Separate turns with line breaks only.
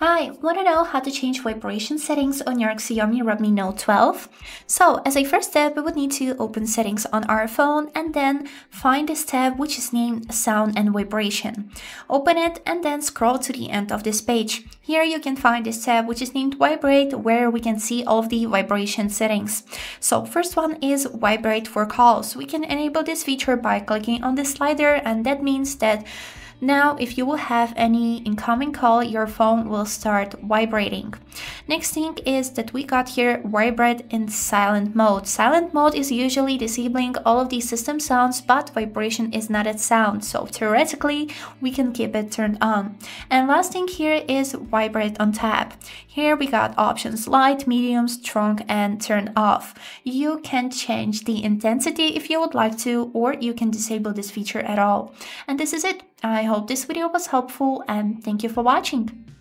Hi, want to know how to change vibration settings on your Xiaomi Redmi Note 12? So, as a first step, we would need to open settings on our phone and then find this tab which is named Sound and Vibration. Open it and then scroll to the end of this page. Here you can find this tab which is named Vibrate where we can see all of the vibration settings. So, first one is Vibrate for calls. We can enable this feature by clicking on the slider and that means that now, if you will have any incoming call, your phone will start vibrating. Next thing is that we got here vibrate in silent mode. Silent mode is usually disabling all of these system sounds, but vibration is not a sound. So theoretically, we can keep it turned on. And last thing here is vibrate on tap. Here we got options light, medium, strong, and turn off. You can change the intensity if you would like to, or you can disable this feature at all. And this is it. I hope this video was helpful and thank you for watching.